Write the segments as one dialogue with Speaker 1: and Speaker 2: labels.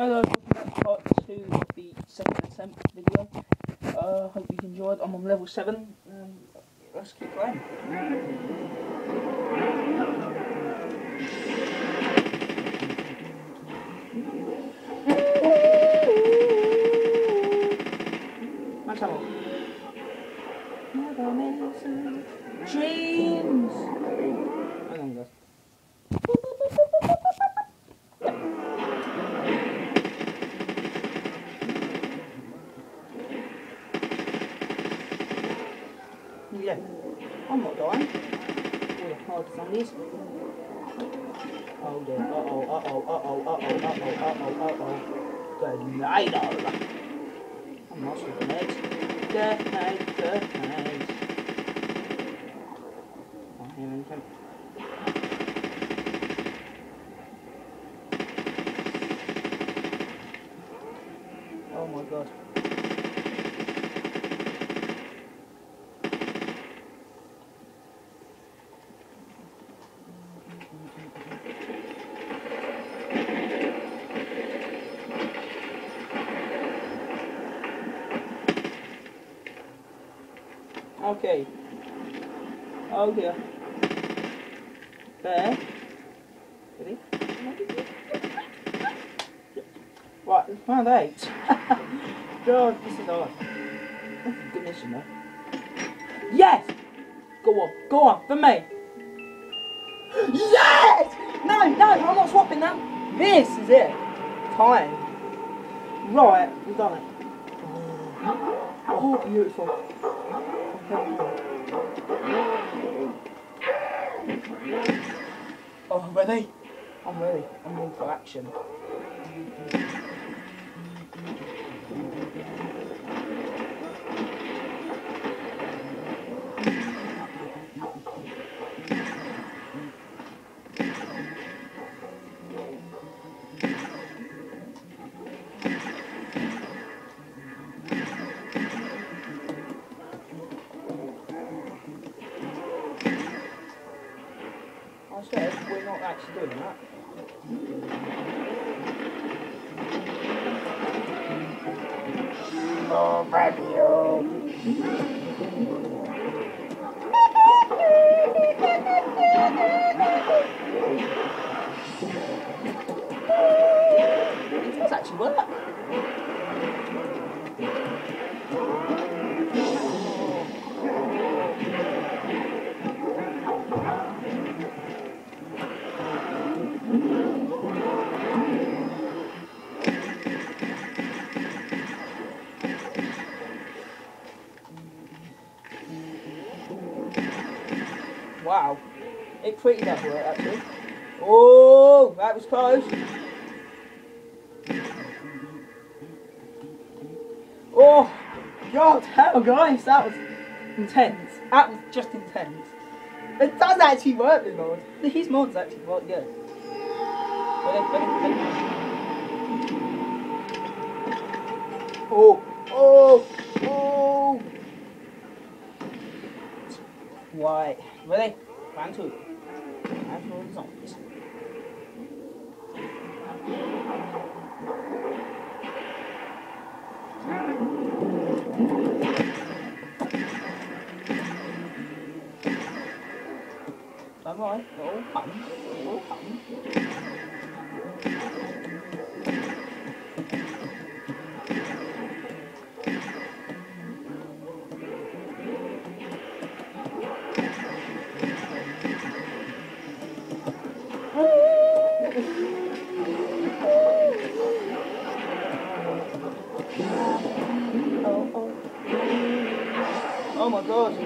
Speaker 1: Hello, welcome to part two of the second attempt video. Uh, hope you enjoyed. I'm on level 7. Um, let's keep playing. Max ammo. Never dreams. Hang on, guys. I'm not dying. Oh, the hard zombies. Oh dear. Uh oh, uh oh, uh oh, uh oh, uh oh, uh oh, uh oh. Tornado. I'm not stupid, mate. Good night, good night. Can't hear anything. Oh my god. Okay. Oh dear. There. Ready? Right, it's round eight. God, this is hard. Goodness, you. Yes! Go on, go on, for me. Yes! No, no, I'm not swapping that. This is it. Time. Right, we've done it. Oh, beautiful. Oh, I'm ready. I'm ready. I'm ready for action. Actually doing that. Oh, actually work. It pretty does work actually. Oh, that was close. Oh, God, hell, guys, that was intense. That was just intense. It does actually work, this mod. His mod's actually quite good. Oh, oh, oh. Why? ready? Round two Đúng rồi, đủ phẩm, đủ phẩm.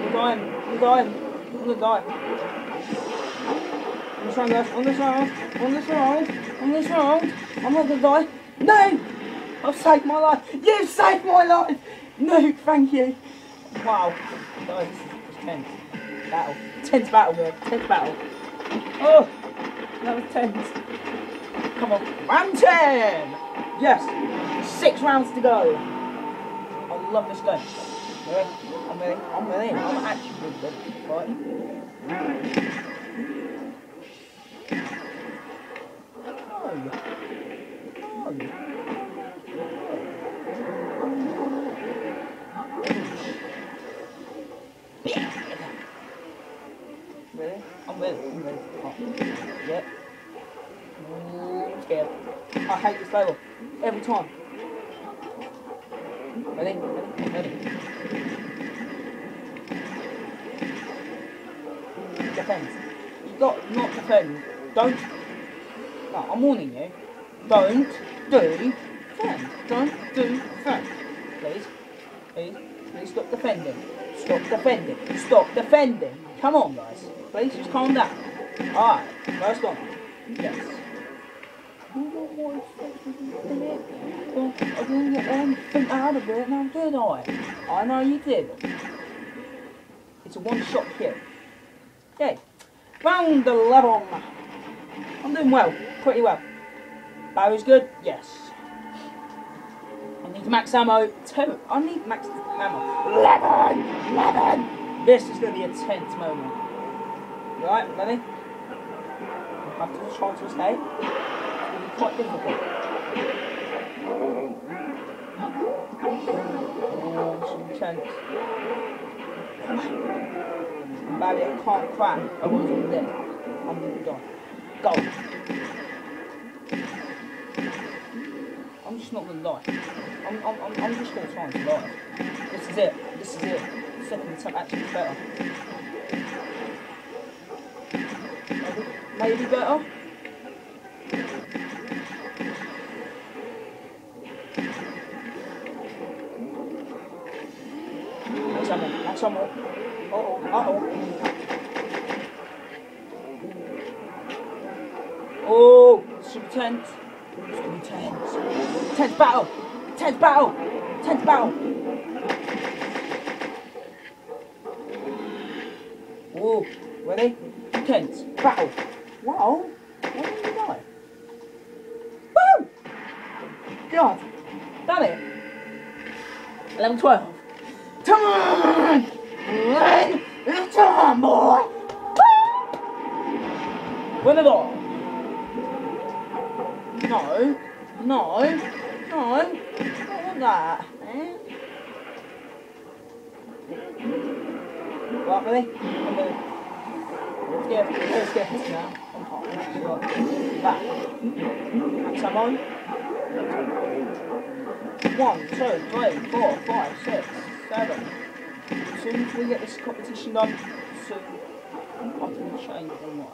Speaker 1: I'm dying, I'm gonna die. On this round, guys, on this round, on this round, on this round, I'm not gonna die. No! I've saved my life! You've saved my life! No, thank you! Wow. Guys, this is tense. Battle. Tense battle, man. Tense battle. Oh! That was tense. Come on. Round 10! Yes! Six rounds to go. I love this game. I'm in. I'm in. I'm actually really good at No. No. Yes. I'm. I'm I hate this level. Every time. Ready? Ready? Ready? Defend. You got not defend. Don't. No, I'm warning you. Don't do defend. Don't do defend. Please. Please. Please stop defending. Stop defending. Stop defending. Come on, guys. Please just calm down. Alright. First one. Yes. I didn't get anything out of it now, did I? I know you did. It's a one-shot kill. Okay. Round 11. I'm doing well. Pretty well. Barry's good? Yes. I need max ammo. Two. I need max ammo. 11! 11! This is going to be a tense moment. You alright? Ready? I have to try to escape. It's going to be quite difficult. Oh, some. Barry, I can't cry. I was on dead. I'm going to die. Go. I'm just not gonna lie. I'm, I'm, I'm, I'm just gonna try and survive. This is it. This is it. Second attempt actually better. Maybe, maybe better. Ammo. Max. Uh-oh. Uh-oh. Oh, super tense. It's gonna be tense. Tense battle! Tense battle! Tense battle! Whoa, ready? Tense battle! Wow! Why didn't you die? Woo! God! Done it! Level 12. Come on! Run! Come on, boy! Win it all! No, no, no, don't want that. Eh? Right, ready? Let's get, let's get this now. I'm hot, I'm actually got that. Max ammo. One, two, three, four, five, six, seven. Soon as we get this competition done, soon I can change them.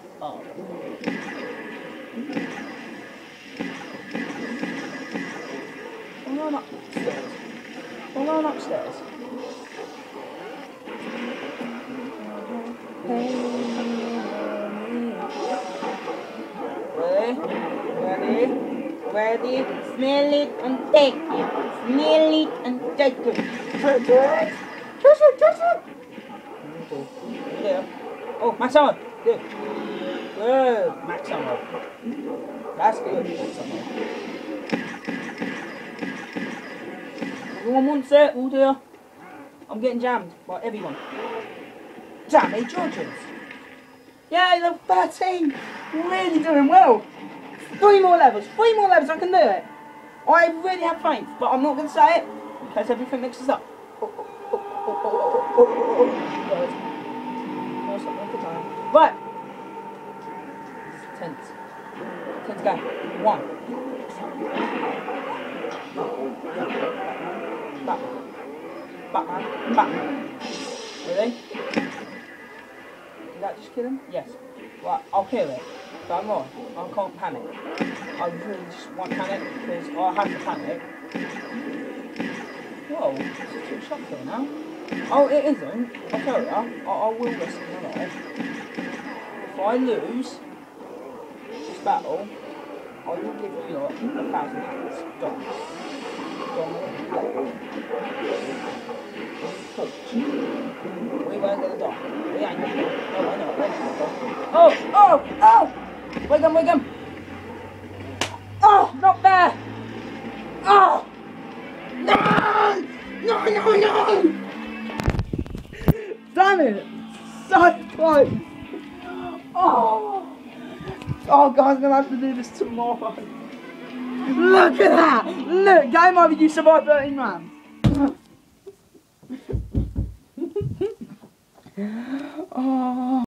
Speaker 1: I'm going upstairs. I'm going upstairs. Ready? Ready? Ready? Smell it and take it. Smell it and take it. Touch it, touch it. Oh, max ammo. Good. Good. Max ammo. That's good. Max ammo. Everyone wants it. Oh dear. I'm getting jammed by everyone. Jammy eh, Georges. Yay, level 13. Really doing well. Three more levels. Three more levels. I can do it. I really have faith, but I'm not going to say it in case everything mixes up. Stop one for time. Right. Tense. Tense go. One. Batman. Batman. Batman. Ready? Did that just kill him? Yes. Right, I'll kill it. Don't worry. I can't panic. I really just won't panic because I have to panic. Whoa, it's a too shot here now. Oh, it isn't. You. I, I will risk my life. If I lose this battle, I will give you like a thousand pounds. Don't. We weren't gonna die. We ain't gonna die. No, I know. Oh, oh, oh! Wake him, wake him! Damn it! So close! Oh! Oh, guys, I'm gonna have to do this tomorrow. Look at that! Look, game over, you survived 13 rounds. Oh.